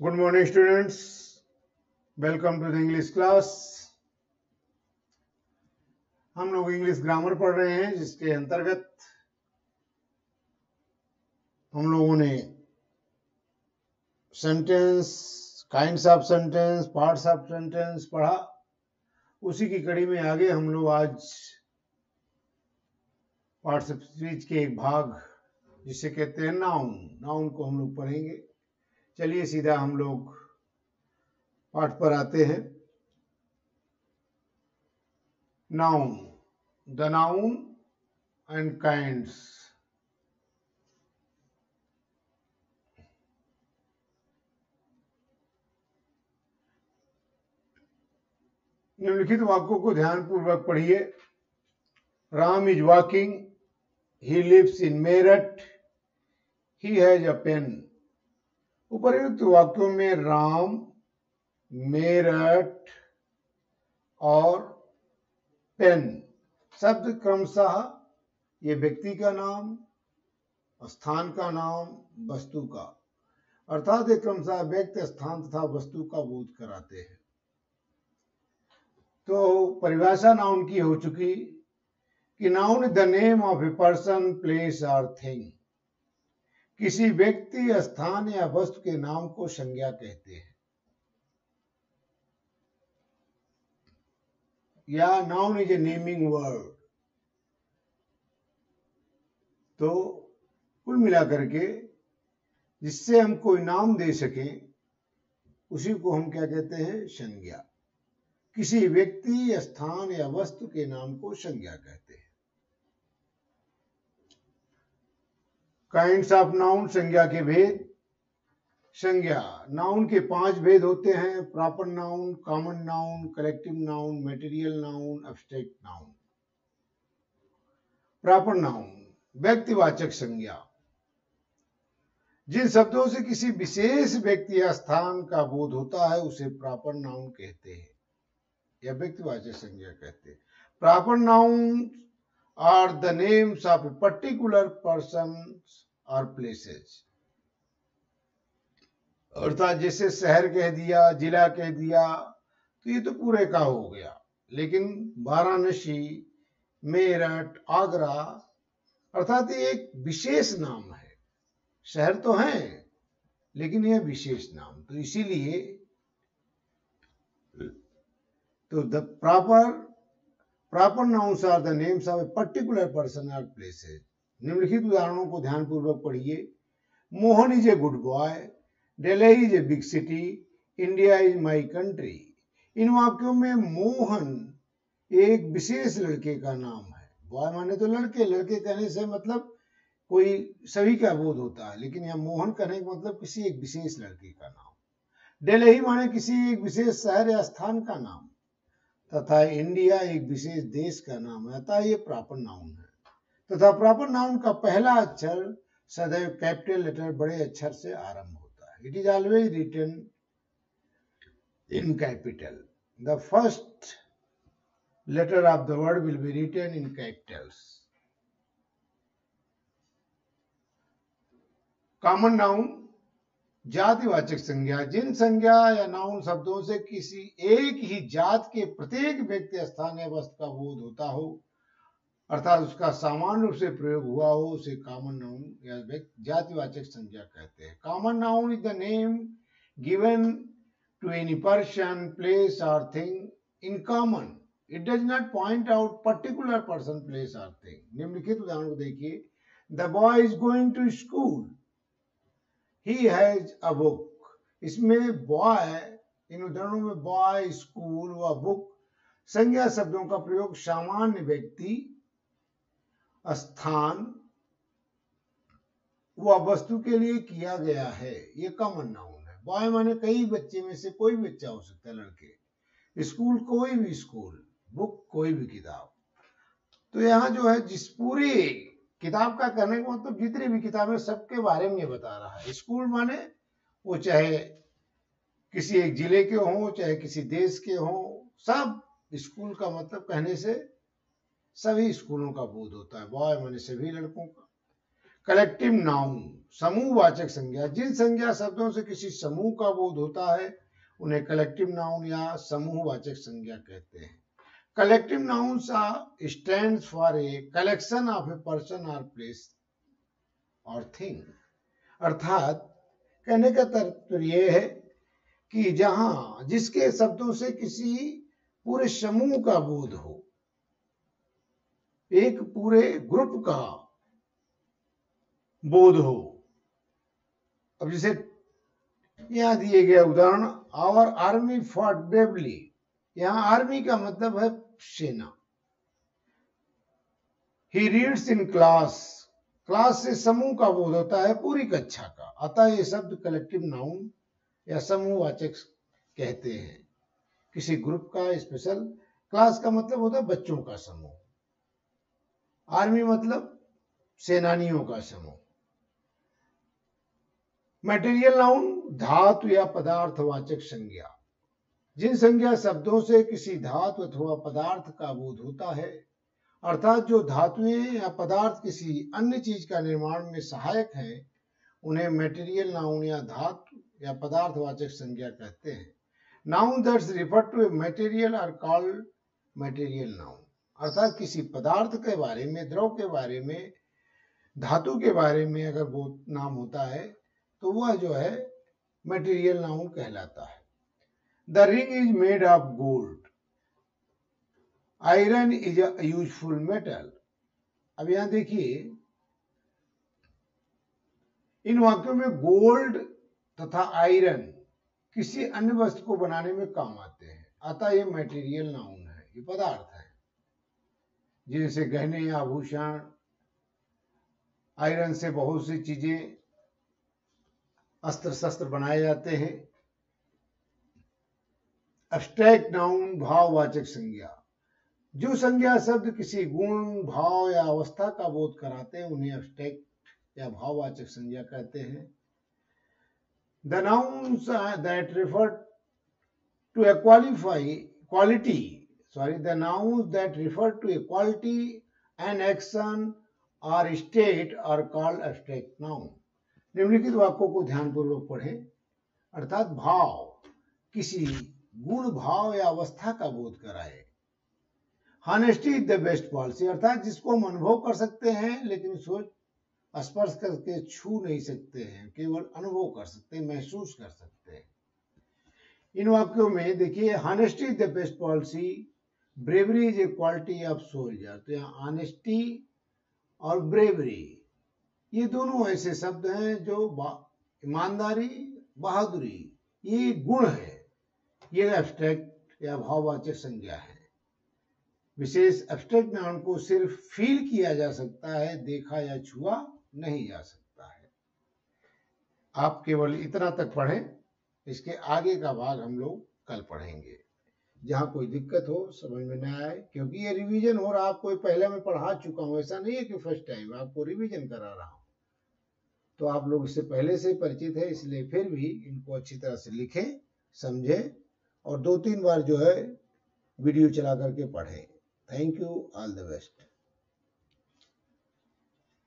Good morning, students. Welcome to the English class. हम लोग English grammar पढ़ रहे हैं जिसके अंतर्गत हम लोगों ने sentence kinds of sentence parts of sentence पढ़ा उसी की कड़ी में आगे हम लोग आज पार्ट्स ऑफ़ स्पीच के एक भाग जिसे कहते हैं नाउन नाउन को हम लोग पढ़ेंगे चलिए सीधा हम लोग पाठ पर आते हैं। Noun the noun and kinds निम्नलिखित वाक्यों को ध्यानपूर्वक पढ़िए। Ram is walking he lives in Meerut he has a pen उपर्युक्त वाक्यों में राम, मेरठ और पेन। शब्द क्रमशः ये व्यक्ति का नाम, स्थान का नाम, वस्तु का। अर्थात ये क्रमशः व्यक्ति स्थान तथा वस्तु का बोध कराते हैं। तो परिभाषा नाउन की हो चुकी कि noun the name of a person place और थिंग किसी व्यक्ति स्थान या वस्तु के नाम को संज्ञा कहते हैं। या noun is a naming word तो कुल मिलाकर के जिससे हम कोई नाम दे सकें, उसी को हम क्या कहते हैं? संज्ञा। किसी व्यक्ति स्थान या वस्तु के नाम को संज्ञा कहते हैं। काइंड्स ऑफ़ नाउन संज्ञा के भेद। संज्ञा नाउन के पाँच भेद होते हैं। Proper noun common noun collective noun material noun abstract noun proper noun व्यक्तिवाचक संज्ञा। जिन शब्दों से किसी विशेष व्यक्ति या स्थान का बोध होता है, उसे प्रॉपर नाउन कहते हैं, या व्यक्तिवाचक संज्ञा कहते हैं। Proper noun are the names of a particular person और प्लेसेस अर्थात जैसे शहर कह दिया, जिला कह दिया तो ये तो पूरे का हो गया। लेकिन वाराणसी, मेरठ, आगरा, अर्थात ये एक विशेष नाम है। शहर तो है, लेकिन यह विशेष नाम। तो इसीलिए तो the proper proper nouns are the names of a particular person और प्लेसेस निम्नलिखित उदाहरणों को ध्यानपूर्वक पढ़िए। Mohan is a good boy, Delhi is a big city, India is my country. इन वाक्यों में मोहन एक विशेष लड़के का नाम है। बॉय माने तो लड़के लड़के कहने से मतलब कोई सभी का बोध होता है, लेकिन यह मोहन कहने का मतलब किसी एक विशेष लड़के का नाम। डेलही माने किसी एक विशेष शहर या स्थान का नाम, तथा इंडिया एक विशेष देश का नाम है, अतः ये प्रॉपर नाउन है। तथा प्रॉपर नाउन का पहला अक्षर सदैव कैपिटल लेटर बड़े अक्षर से आरंभ होता है। It is always return in capital the first letter of the word will be written in capitals common noun जातिवाचक संज्ञा। जिन संज्ञा या नाउन शब्दों से किसी एक ही जात के प्रत्येक व्यक्ति स्थान या वस्तु का बोध होता हो अर्थात उसका सामान्य रूप से प्रयोग हुआ हो, उसे कॉमन नाउन या जातिवाचक संज्ञा कहते हैं। Common noun is the name given to any person place और thing in common it does not point out particular person place और थिंग निम्नलिखित उदाहरण को देखिए। The boy is going to school he has a book इसमें boy इन उदाहरणों में बॉय स्कूल व बुक संज्ञा शब्दों का प्रयोग सामान्य व्यक्ति स्थान व वस्तु के लिए किया गया है। ये कॉमन नाउन है। बॉय माने कई बच्चे में से कोई बच्चा हो सकता है, लड़के। स्कूल कोई भी स्कूल, बुक कोई भी किताब। तो यहाँ जो है, जिस पूरी किताब का करने का मतलब जितनी भी किताबें सबके बारे में बता रहा है। स्कूल माने वो चाहे किसी एक ज़िले के हों, चाहे किसी देश के हों, सब स्कूल का मतलब कहने से सभी स्कूलों का बोध होता है, बॉय माने सभी लड़कों का। कलेक्टिव नाउन समूहवाचक संज्ञा, जिन संज्ञा शब्दों से किसी समूह का बोध होता है, उन्हें कलेक्टिव नाउन या समूहवाचक संज्ञा कहते हैं। Collective nouns stand for a collection of a person और प्लेस और थिंग अर्थात, कहने का तात्पर्य यह है कि जहाँ, जिसके शब्दों से किसी पूरे समूह का बोध हो एक पूरे ग्रुप का बोध हो। अब जैसे यहाँ दिए गए उदाहरण आवर आर्मी फॉट ब्रेवली यहाँ आर्मी का मतलब है सेना। He reads in class class से समूह का बोध होता है, पूरी कक्षा का। अतः ये शब्द कलेक्टिव नाउन या समूहवाचक कहते हैं। किसी ग्रुप का स्पेशल क्लास का मतलब होता है बच्चों का समूह। आर्मी मतलब सेनानियों का समूह। मटेरियल, नाउन, धातु या पदार्थवाचक संज्ञा। जिन संज्ञा शब्दों से किसी धातु अथवा पदार्थ का बोध होता है, अर्थात जो धातुएँ या पदार्थ किसी अन्य चीज़ का निर्माण में सहायक है, उन्हें मटेरियल, नाउन या धातु या पदार्थवाचक संज्ञा कहते हैं। Noun that's refer to a material are called material noun. अर्थात किसी पदार्थ के बारे में, द्रव के बारे में, धातु के बारे में अगर वो नाम होता है तो वह जो है मटेरियल नाउन कहलाता है। The ring is made of gold iron is a useful metal अब यहाँ देखिए, इन वाक्यों में गोल्ड तथा आयरन किसी अन्य वस्तु को बनाने में काम आते हैं। अतः ये मटेरियल नाउन है, ये पदार्थ है। जिनसे गहने या आभूषण, आयरन से बहुत सी चीज़ें अस्त्र शस्त्र बनाए जाते हैं। अब्स्ट्रैक्ट नाउन भाववाचक संज्ञा। जो संज्ञा शब्द किसी गुण, भाव या अवस्था का बोध कराते हैं, उन्हें अब्स्ट्रैक्ट या भाववाचक संज्ञा कहते हैं। The nouns that refer to a qualify quality sorry the nouns that refer to a quality an action or state are called abstract noun. निम्नलिखित वाक्यों को ध्यानपूर्वक पढ़ें। अर्थात भाव, किसी गुण, भाव या अवस्था का बोध कराए। Honesty is the best policy अर्थात जिसको हम अनुभव कर सकते हैं, लेकिन सोच, स्पर्श करके छू नहीं सकते हैं, केवल अनुभव कर सकते हैं, महसूस कर सकते हैं। इन वाक्यों में देखिए honesty is the best policy bravery is a quality of soldier तो यहाँ ऑनेस्टी और ब्रेवरी ये दोनों ऐसे शब्द हैं जो ईमानदारी, बहादुरी, ये गुण है। ये एब्स्ट्रैक्ट या भाववाचक संज्ञा है। विशेष एब्स्ट्रैक्ट नाउन को सिर्फ़ फील किया जा सकता है, देखा या छुआ नहीं जा सकता है। आप केवल इतना तक पढ़ें, इसके आगे का भाग हम लोग कल पढ़ेंगे। जहाँ कोई दिक्कत हो, समझ में ना आए, क्योंकि ये रिवीजन हो रहा, आपको पहले मैं पढ़ा चुका हूँ, ऐसा नहीं है कि फ़र्स्ट टाइम आपको रिवीजन करा रहा हूँ। तो आप लोग इससे पहले से परिचित है, इसलिए फिर भी इनको अच्छी तरह से लिखें, समझें, और दो तीन बार जो है वीडियो चला करके पढ़ें। Thank you all the best